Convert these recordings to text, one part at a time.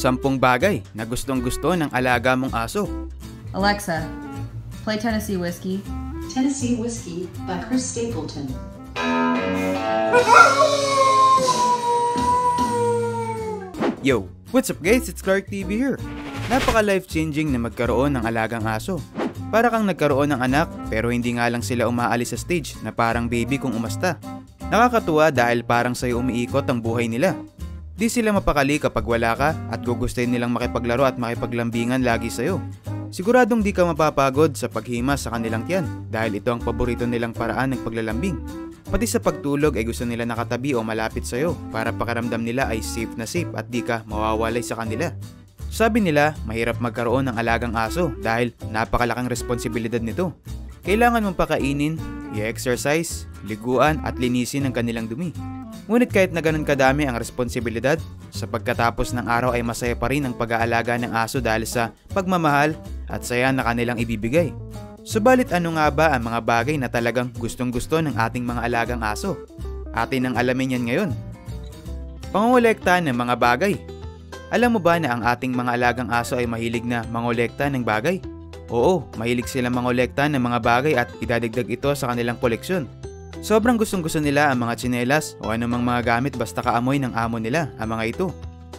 Sampung bagay na gustong gusto ng alaga mong aso. Alexa, play Tennessee Whiskey. Tennessee Whiskey by Chris Stapleton. Yo, what's up guys? It's Clark TV here. Napaka life-changing na magkaroon ng alagang aso. Para kang nagkaroon ng anak pero hindi nga lang sila umaalis sa stage na parang baby kung umasta. Nakakatuwa dahil parang sa'yo umiikot ang buhay nila. Di sila mapakali kapag wala ka at gugustuhin nilang makipaglaro at makipaglambingan lagi sa'yo. Siguradong di ka mapapagod sa paghima sa kanilang tiyan dahil ito ang paborito nilang paraan ng paglalambing. Pati sa pagtulog ay gusto nila nakatabi o malapit sa'yo para pakaramdam nila ay safe na safe at di ka mawawalay sa kanila. Sabi nila, mahirap magkaroon ng alagang aso dahil napakalaking responsibilidad nito. Kailangan mong pakainin, i-exercise, liguan at linisin ang kanilang dumi. Ngunit kahit na ganun kadami ang responsibilidad, sa pagkatapos ng araw ay masaya pa rin ang pag-aalaga ng aso dahil sa pagmamahal at saya na kanilang ibibigay. Subalit ano nga ba ang mga bagay na talagang gustong gusto ng ating mga alagang aso? Atin ang alamin yan ngayon. Pangongolekta ng mga bagay alam mo ba na ang ating mga alagang aso ay mahilig na mangolekta ng bagay? Oo, mahilig sila mangolekta ng mga bagay at idadagdag ito sa kanilang koleksyon. Sobrang gustong gusto nila ang mga tsinelas o anumang mga gamit basta kaamoy ng amo nila ang mga ito.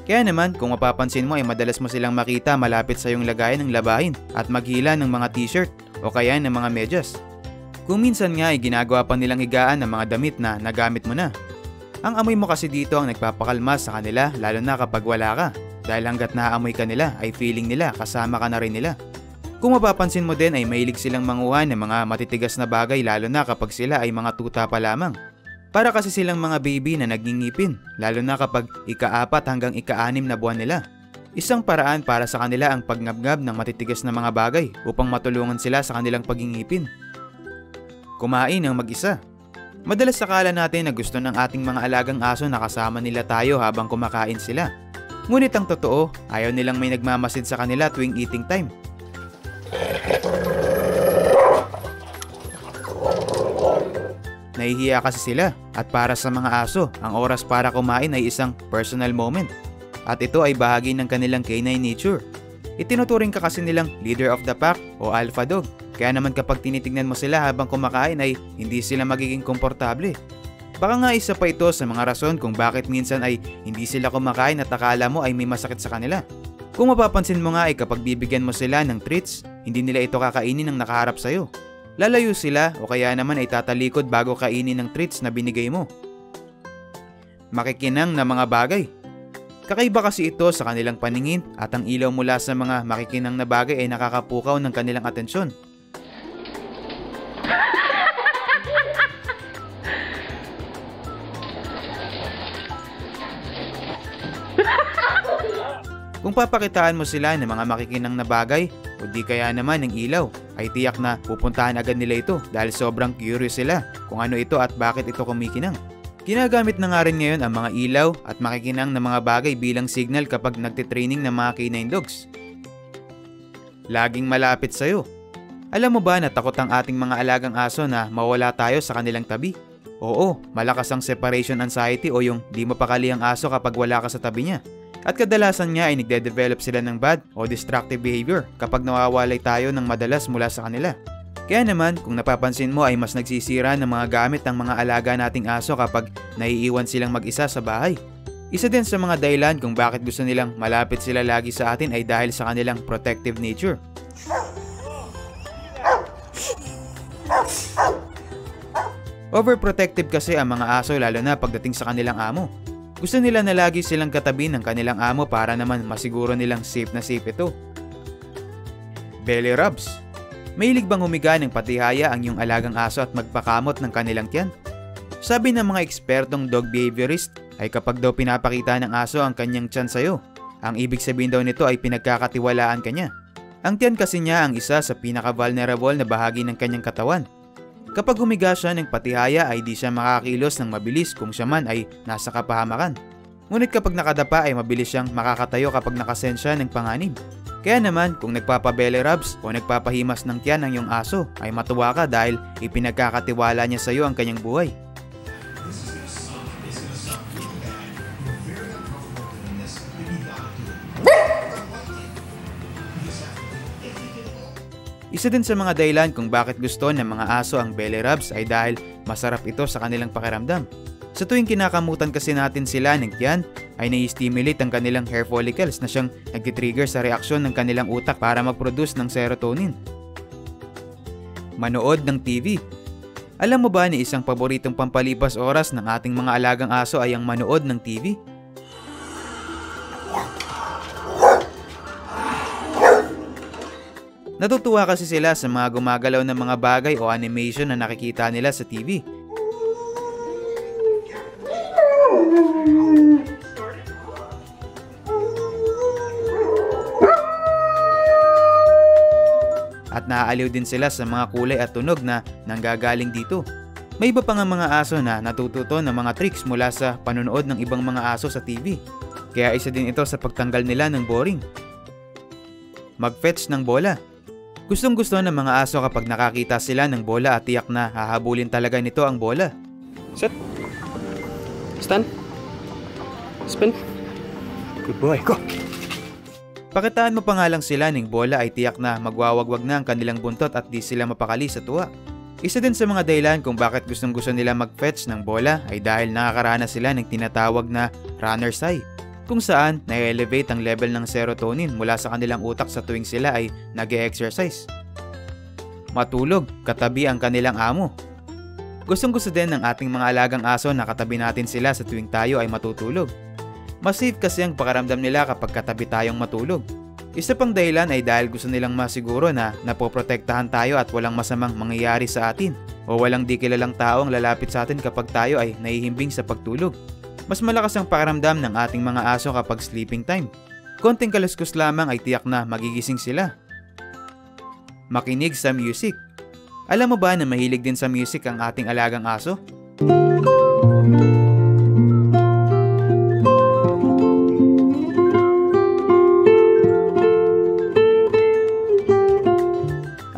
Kaya naman kung mapapansin mo ay madalas mo silang makita malapit sa iyong lagayan ng labahin at maghila ng mga t-shirt o kaya ng mga medyas. Kung minsan nga ay ginagawa pa nilang higaan ng mga damit na nagamit mo na ang amoy mo kasi dito ang nagpapakalma sa kanila lalo na kapag wala ka. Dahil hanggat naaamoy ka nila ay feeling nila kasama ka na rin nila. Kung mapapansin mo din ay mahilig silang manguha ng mga matitigas na bagay lalo na kapag sila ay mga tuta pa lamang. Para kasi silang mga baby na nagingipin lalo na kapag ikaapat hanggang ikaanim na buwan nila. Isang paraan para sa kanila ang pagngabngab ng matitigas na mga bagay upang matulungan sila sa kanilang pagingipin. Kumain ng mag-isa Madalas sakala natin na gusto ng ating mga alagang aso na kasama nila tayo habang kumakain sila. Ngunit ang totoo, ayaw nilang may nagmamasid sa kanila tuwing eating time. Nahihiya kasi sila at para sa mga aso, ang oras para kumain ay isang personal moment. At ito ay bahagi ng kanilang canine nature. Itinuturing ka kasi nilang leader of the pack o alpha dog kaya naman kapag tinitingnan mo sila habang kumakain ay hindi sila magiging komportable. Baka nga isa pa ito sa mga rason kung bakit minsan ay hindi sila kumakain at akala mo ay may masakit sa kanila. Kung mapapansin mo nga ay kapag bibigyan mo sila ng treats, hindi nila ito kakainin ng nakaharap sa'yo. Lalayo sila o kaya naman ay tatalikod bago kainin ng treats na binigay mo. Makikinang na mga bagay. Kakaiba kasi ito sa kanilang paningin at ang ilaw mula sa mga makikinang na bagay ay nakakapukaw ng kanilang atensyon. Kung papakitaan mo sila ng mga makikinang na bagay o di kaya naman ng ilaw, ay tiyak na pupuntahan agad nila ito dahil sobrang curious sila kung ano ito at bakit ito kumikinang. Ginagamit na nga rin ngayon ang mga ilaw at makikinang na mga bagay bilang signal kapag nagtitraining ng mga canine dogs. Laging malapit sa'yo. Alam mo ba na takot ang ating mga alagang aso na mawala tayo sa kanilang tabi? Oo, malakas ang separation anxiety o yung di mapakali ang aso kapag wala ka sa tabi niya. At kadalasan nga ay nagde-develop sila ng bad o destructive behavior kapag nawawalay tayo ng madalas mula sa kanila. Kaya naman, kung napapansin mo ay mas nagsisira ng mga gamit ang mga alaga nating aso kapag naiiwan silang mag-isa sa bahay. Isa din sa mga dahilan kung bakit gusto nilang malapit sila lagi sa atin ay dahil sa kanilang protective nature. Overprotective kasi ang mga aso lalo na pagdating sa kanilang amo. Gusto nila na lagi silang katabi ng kanilang amo para naman masiguro nilang safe na safe ito. Belly rubs. Mahilig bang humiga ng patihaya ang iyong alagang aso at magpakamot ng kanilang tiyan? Sabi ng mga ekspertong dog behaviorist ay kapag daw pinapakita ng aso ang kanyang tiyan sa'yo, ang ibig sabihin daw nito ay pinagkakatiwalaan ka niya. Ang tiyan kasi niya ang isa sa pinaka-vulnerable na bahagi ng kanyang katawan Kapag humiga siya ng patihaya ay di siya makakilos ng mabilis kung siya man ay nasa kapahamakan. Ngunit kapag nakadapa ay mabilis siyang makakatayo kapag nakasensya ng panganib. Kaya naman kung nagpapabelly rubs o nagpapahimas ng tiyan ng iyong aso ay matuwa ka dahil ipinagkakatiwala niya sa iyo ang kanyang buhay. Isa din sa mga dahilan kung bakit gusto ng mga aso ang belly rubs ay dahil masarap ito sa kanilang pakiramdam. Sa tuwing kinakamutan kasi natin sila ng tiyan, ay nai-stimulate ang kanilang hair follicles na siyang nag-trigger sa reaksyon ng kanilang utak para mag-produce ng serotonin. Manood ng TV Alam mo ba na isang paboritong pampalipas oras ng ating mga alagang aso ay ang manood ng TV? Natutuwa kasi sila sa mga gumagalaw ng mga bagay o animation na nakikita nila sa TV. At naaaliw din sila sa mga kulay at tunog na nanggagaling dito. May iba pa nga mga aso na natututo ng mga tricks mula sa panonood ng ibang mga aso sa TV. Kaya isa din ito sa pagtanggal nila ng boring. Mag-fetch ng bola. Gustong gusto ng mga aso kapag nakakita sila ng bola at tiyak na hahabulin talaga nito ang bola. Set. Stand. Spin. Good boy. Go. Pakitaan mo pa nga lang sila ng bola ay tiyak na magwawagwag na ang kanilang buntot at di sila mapakali sa tuwa. Isa din sa mga dahilan kung bakit gustong gusto nila mag-fetch ng bola ay dahil nakakaranas sila ng tinatawag na runner's high kung saan na-elevate ang level ng serotonin mula sa kanilang utak sa tuwing sila ay nag exercise Matulog, katabi ang kanilang amo. Gustong gusto din ng ating mga alagang aso na katabi natin sila sa tuwing tayo ay matutulog. Mas safe kasi ang pakaramdam nila kapag katabi tayong matulog. Isa pang dahilan ay dahil gusto nilang masiguro na napoprotektahan tayo at walang masamang mangyayari sa atin o walang di kilalang tao ang lalapit sa atin kapag tayo ay nahihimbing sa pagtulog. Mas malakas ang pakaramdam ng ating mga aso kapag sleeping time. Konting kaluskos lamang ay tiyak na magigising sila. Makinig sa music. Alam mo ba na mahilig din sa music ang ating alagang aso?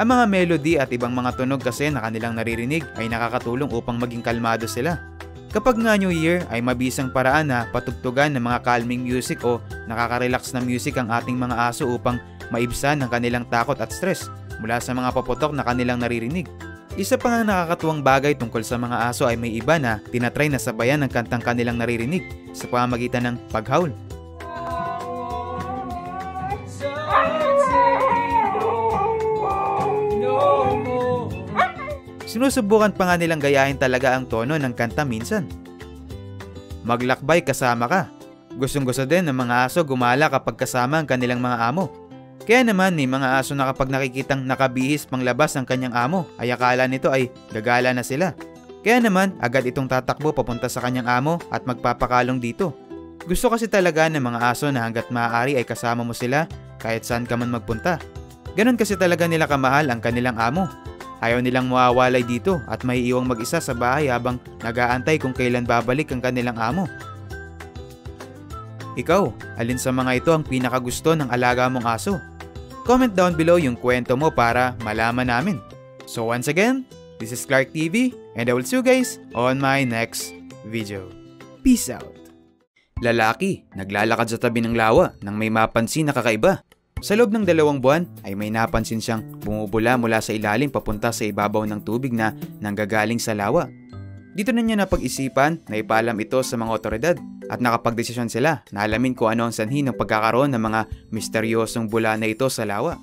Ang mga melody at ibang mga tunog kasi na kanilang naririnig ay nakakatulong upang maging kalmado sila. Kapag nga New Year ay mabisang paraan na patugtugan ng mga calming music o nakaka-relax na music ang ating mga aso upang maibsan ang kanilang takot at stress mula sa mga paputok na kanilang naririnig. Isa pa nga nakakatuwang bagay tungkol sa mga aso ay may iba na tinatry na sabayan ng kantang kanilang naririnig sa pamamagitan ng paghawl. Sinusubukan pa nga nilang gayahin talaga ang tono ng kanta minsan. Maglakbay kasama ka. Gustong gusto din ng mga aso gumala kapag kasama ang kanilang mga amo. Kaya naman may mga aso na kapag nakikitang nakabihis panglabas ang kanyang amo ay akala nito ay gagala na sila. Kaya naman agad itong tatakbo papunta sa kanyang amo at magpapakalong dito. Gusto kasi talaga ng mga aso na hanggat maaari ay kasama mo sila kahit saan ka man magpunta. Ganon kasi talaga nila kamahal ang kanilang amo Ayaw nilang mawawalay dito at may iwang mag-isa sa bahay habang nagaantay kung kailan babalik ang kanilang amo. Ikaw, alin sa mga ito ang pinakagusto ng alaga mong aso? Comment down below yung kwento mo para malaman namin. So once again, this is Clark TV and I will see you guys on my next video. Peace out! Lalaki, naglalakad sa tabi ng lawa nang may mapansin na kakaiba. Sa loob ng dalawang buwan ay may napansin siyang bumubula mula sa ilalim papunta sa ibabaw ng tubig na nanggagaling sa lawa. Dito na niya napag-isipan na ipaalam ito sa mga otoridad at nakapagdesisyon sila na alamin kung ano ang sanhi ng pagkakaroon ng mga misteryosong bula na ito sa lawa.